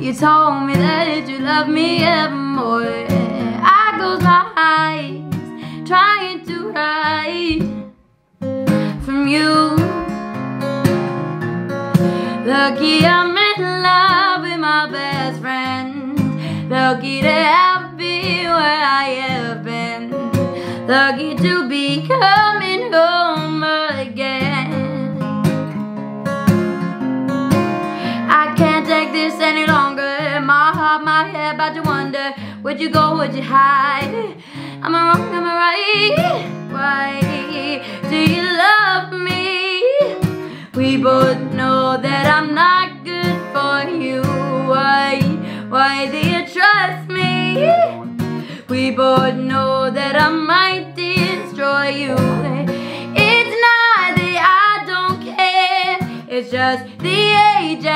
You told me that you love me evermore. I close my eyes, trying to hide from you. Lucky I'm in love with my best friend. Lucky to have been where I have been. Lucky to be coming home where'd you go, where'd you hide? Am I wrong, am I right? Why do you love me? We both know that I'm not good for you. Why, why do you trust me? We both know that I might destroy you. It's not that I don't care, it's just the age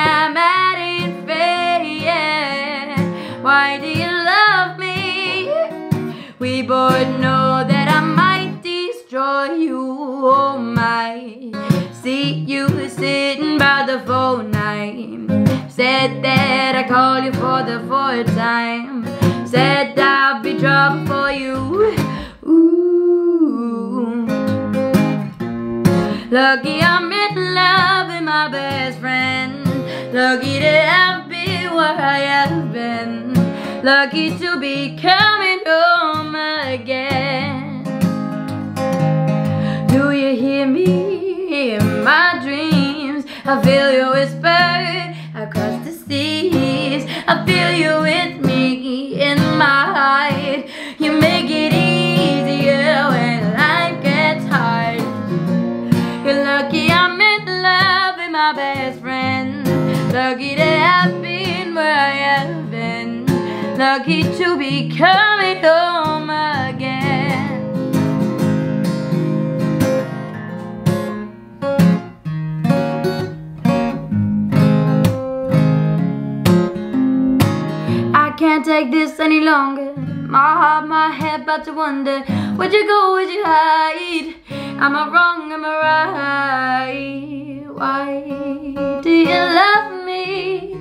you. Oh my, see you sitting by the phone. I said that I call you for the fourth time. Said I'll be trouble for you. Ooh. Lucky I'm in love with my best friend. Lucky to have been where I have been. Lucky to be coming home again. I feel you whisper across the seas. I feel you with me in my heart. You make it easier when life gets hard. You're lucky I'm in love with my best friend. Lucky to have been where I have been. Lucky to be coming home again. I can't take this any longer. My heart, my head, about to wonder where'd you go, where'd you hide? Am I wrong, am I right? Why do you love me?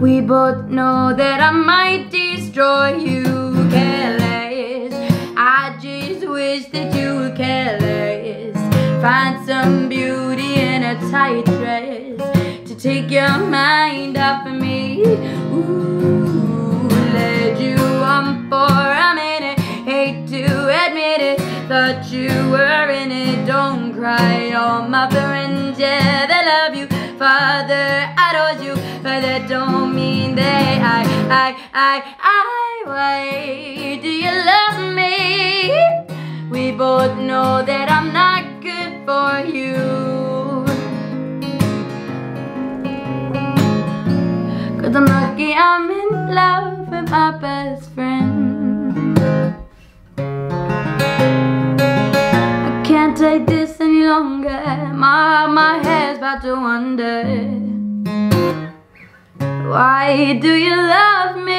We both know that I might destroy you, careless. I just wish that you were careless. Find some beauty in a tight dress to take your mind off of me. Cry, all my friends, yeah, they love you. Father, adores you, but that don't mean that I, I, I, I, why do you love me? We both know that I'm not good for you. Cause I'm lucky I'm in love with my best friend. Longer. My, my head's about to wonder. Why do you love me?